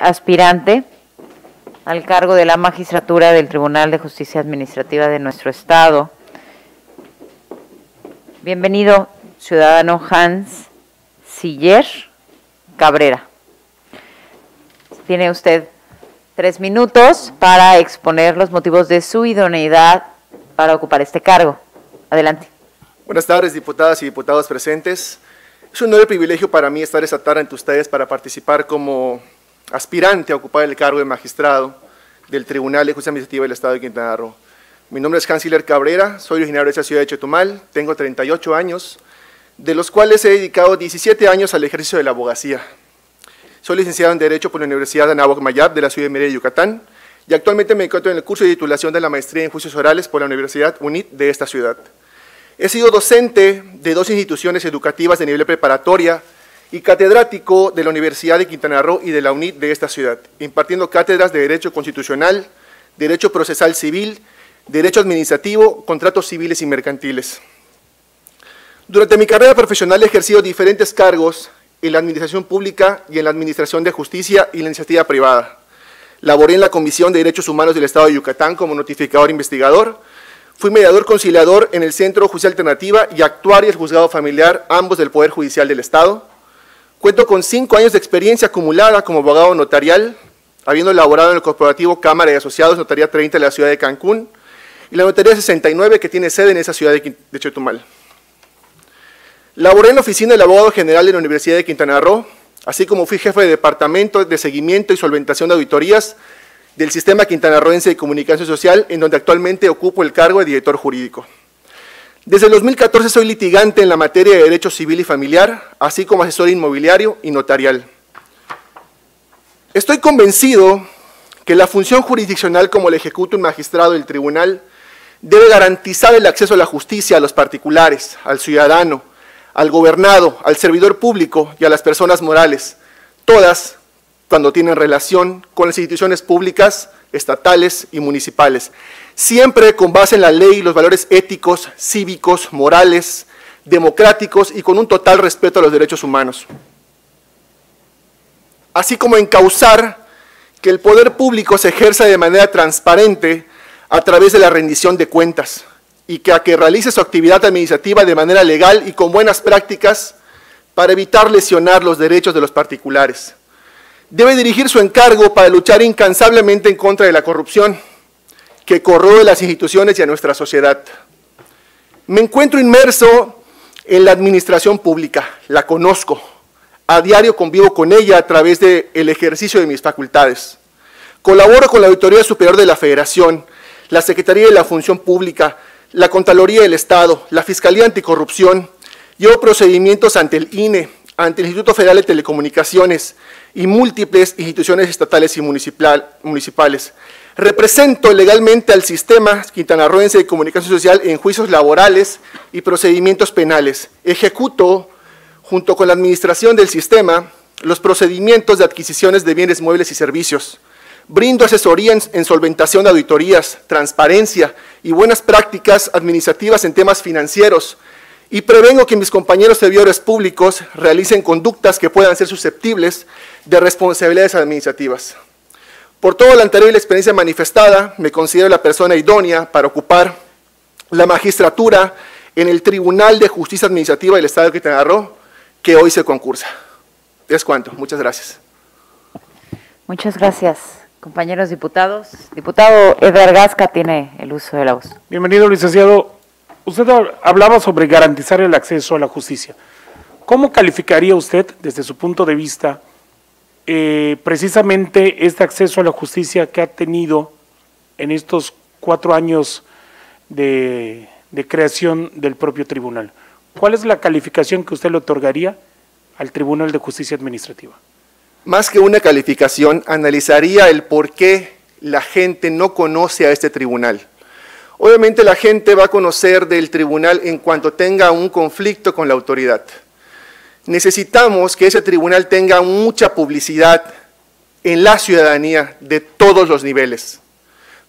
aspirante al cargo de la magistratura del Tribunal de Justicia Administrativa de nuestro Estado. Bienvenido, ciudadano Hans Siller Cabrera. Tiene usted tres minutos para exponer los motivos de su idoneidad para ocupar este cargo. Adelante. Buenas tardes, diputadas y diputados presentes. Es un enorme privilegio para mí estar esta tarde ante ustedes para participar como aspirante a ocupar el cargo de magistrado del Tribunal de Justicia Administrativa del Estado de Quintana Roo. Mi nombre es Hansiller Cabrera, soy originario de esta ciudad de Chetumal, tengo 38 años, de los cuales he dedicado 17 años al ejercicio de la abogacía. Soy licenciado en Derecho por la Universidad de Anáhuac Mayab de la ciudad de Mérida, Yucatán, y actualmente me encuentro en el curso de titulación de la maestría en juicios orales por la Universidad UNIT de esta ciudad. He sido docente de dos instituciones educativas de nivel preparatoria y catedrático de la Universidad de Quintana Roo y de la UNIT de esta ciudad, impartiendo cátedras de Derecho Constitucional, Derecho Procesal Civil, Derecho Administrativo, Contratos Civiles y Mercantiles. Durante mi carrera profesional he ejercido diferentes cargos en la Administración Pública y en la Administración de Justicia y la Iniciativa Privada. Laboré en la Comisión de Derechos Humanos del Estado de Yucatán como notificador investigador, Fui mediador conciliador en el Centro Judicial Alternativa y actuario del Juzgado Familiar, ambos del Poder Judicial del Estado. Cuento con cinco años de experiencia acumulada como abogado notarial, habiendo elaborado en el corporativo Cámara de Asociados Notaría 30 de la ciudad de Cancún y la Notaría 69 que tiene sede en esa ciudad de Chetumal. Laboré en la oficina del abogado general de la Universidad de Quintana Roo, así como fui jefe de departamento de seguimiento y solventación de auditorías del Sistema Quintanarroense de Comunicación Social, en donde actualmente ocupo el cargo de director jurídico. Desde el 2014 soy litigante en la materia de derecho civil y familiar, así como asesor inmobiliario y notarial. Estoy convencido que la función jurisdiccional como la ejecuta un magistrado del tribunal debe garantizar el acceso a la justicia a los particulares, al ciudadano, al gobernado, al servidor público y a las personas morales, todas cuando tienen relación con las instituciones públicas, estatales y municipales, siempre con base en la ley los valores éticos, cívicos, morales, democráticos y con un total respeto a los derechos humanos. Así como encauzar que el poder público se ejerza de manera transparente a través de la rendición de cuentas y que que realice su actividad administrativa de manera legal y con buenas prácticas para evitar lesionar los derechos de los particulares debe dirigir su encargo para luchar incansablemente en contra de la corrupción que corroe las instituciones y a nuestra sociedad. Me encuentro inmerso en la administración pública, la conozco, a diario convivo con ella a través del ejercicio de mis facultades. Colaboro con la Auditoría Superior de la Federación, la Secretaría de la Función Pública, la Contraloría del Estado, la Fiscalía Anticorrupción, llevo procedimientos ante el INE, ante el Instituto Federal de Telecomunicaciones y múltiples instituciones estatales y municipales. Represento legalmente al sistema quintanarroense de comunicación social en juicios laborales y procedimientos penales. Ejecuto, junto con la administración del sistema, los procedimientos de adquisiciones de bienes muebles y servicios. Brindo asesoría en solventación de auditorías, transparencia y buenas prácticas administrativas en temas financieros, y prevengo que mis compañeros servidores públicos realicen conductas que puedan ser susceptibles de responsabilidades administrativas. Por todo la anterior experiencia manifestada, me considero la persona idónea para ocupar la magistratura en el Tribunal de Justicia Administrativa del Estado de Quintana Roo, que hoy se concursa. Es cuanto. Muchas gracias. Muchas gracias, compañeros diputados. Diputado Edgar Gasca tiene el uso de la voz. Bienvenido, licenciado Usted hablaba sobre garantizar el acceso a la justicia. ¿Cómo calificaría usted, desde su punto de vista, eh, precisamente este acceso a la justicia que ha tenido en estos cuatro años de, de creación del propio tribunal? ¿Cuál es la calificación que usted le otorgaría al Tribunal de Justicia Administrativa? Más que una calificación, analizaría el por qué la gente no conoce a este tribunal. Obviamente la gente va a conocer del tribunal en cuanto tenga un conflicto con la autoridad. Necesitamos que ese tribunal tenga mucha publicidad en la ciudadanía de todos los niveles.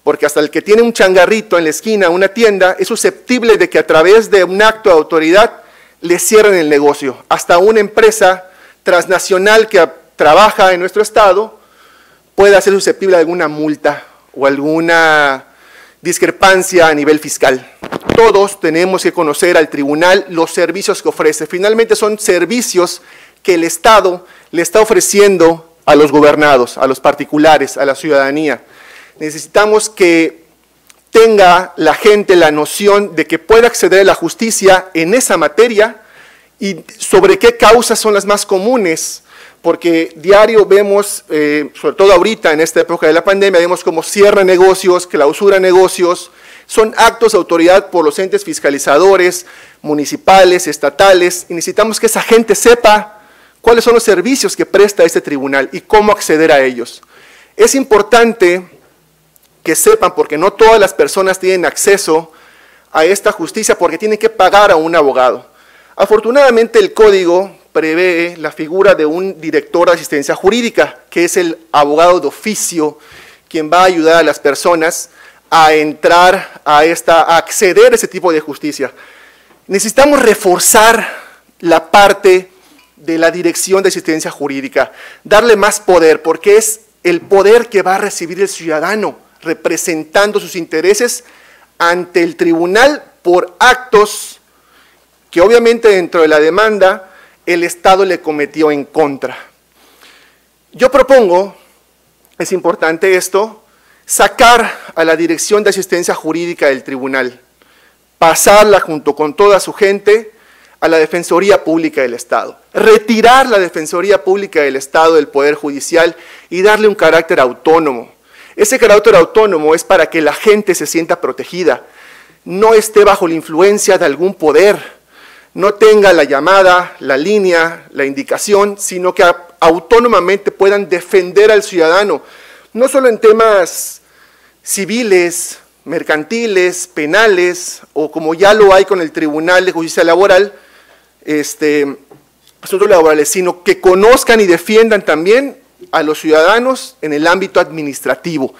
Porque hasta el que tiene un changarrito en la esquina, una tienda, es susceptible de que a través de un acto de autoridad le cierren el negocio. Hasta una empresa transnacional que trabaja en nuestro estado pueda ser susceptible de alguna multa o alguna discrepancia a nivel fiscal. Todos tenemos que conocer al tribunal los servicios que ofrece. Finalmente son servicios que el Estado le está ofreciendo a los gobernados, a los particulares, a la ciudadanía. Necesitamos que tenga la gente la noción de que puede acceder a la justicia en esa materia y sobre qué causas son las más comunes, porque diario vemos, eh, sobre todo ahorita en esta época de la pandemia, vemos como cierra negocios, clausura negocios, son actos de autoridad por los entes fiscalizadores, municipales, estatales, y necesitamos que esa gente sepa cuáles son los servicios que presta este tribunal y cómo acceder a ellos. Es importante que sepan, porque no todas las personas tienen acceso a esta justicia porque tienen que pagar a un abogado. Afortunadamente el código prevé la figura de un director de asistencia jurídica, que es el abogado de oficio, quien va a ayudar a las personas a entrar a esta, a acceder a ese tipo de justicia. Necesitamos reforzar la parte de la dirección de asistencia jurídica, darle más poder, porque es el poder que va a recibir el ciudadano representando sus intereses ante el tribunal por actos que obviamente dentro de la demanda el Estado le cometió en contra. Yo propongo, es importante esto, sacar a la Dirección de Asistencia Jurídica del Tribunal, pasarla junto con toda su gente a la Defensoría Pública del Estado, retirar la Defensoría Pública del Estado del Poder Judicial y darle un carácter autónomo. Ese carácter autónomo es para que la gente se sienta protegida, no esté bajo la influencia de algún poder, no tenga la llamada, la línea, la indicación, sino que autónomamente puedan defender al ciudadano, no solo en temas civiles, mercantiles, penales, o como ya lo hay con el Tribunal de Justicia Laboral, este, asuntos laborales, sino que conozcan y defiendan también a los ciudadanos en el ámbito administrativo.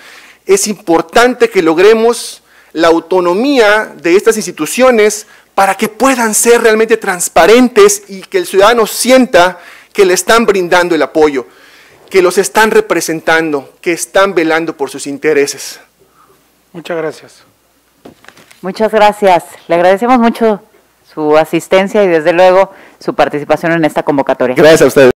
Es importante que logremos la autonomía de estas instituciones para que puedan ser realmente transparentes y que el ciudadano sienta que le están brindando el apoyo, que los están representando, que están velando por sus intereses. Muchas gracias. Muchas gracias. Le agradecemos mucho su asistencia y desde luego su participación en esta convocatoria. Gracias a ustedes.